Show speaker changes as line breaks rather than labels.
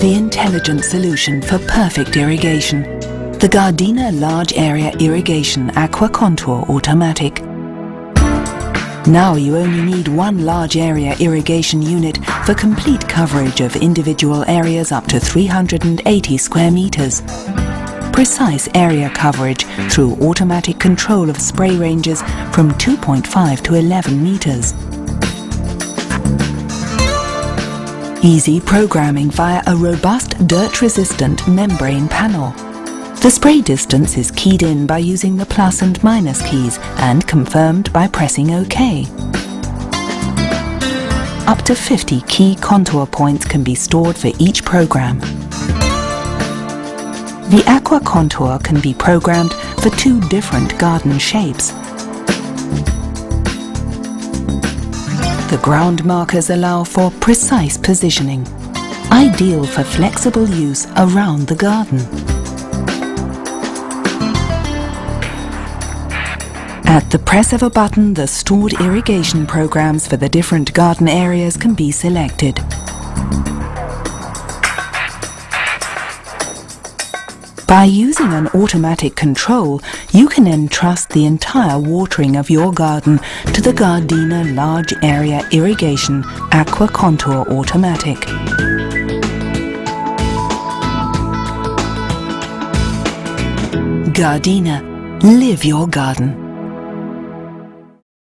the intelligent solution for perfect irrigation. The Gardena Large Area Irrigation Aqua Contour Automatic. Now you only need one large area irrigation unit for complete coverage of individual areas up to 380 square meters. Precise area coverage through automatic control of spray ranges from 2.5 to 11 meters. Easy programming via a robust dirt-resistant membrane panel. The spray distance is keyed in by using the plus and minus keys and confirmed by pressing OK. Up to 50 key contour points can be stored for each program. The Aqua Contour can be programmed for two different garden shapes The ground markers allow for precise positioning, ideal for flexible use around the garden. At the press of a button, the stored irrigation programs for the different garden areas can be selected. By using an automatic control, you can entrust the entire watering of your garden to the Gardena Large Area Irrigation Aqua Contour Automatic. Gardena. Live your garden.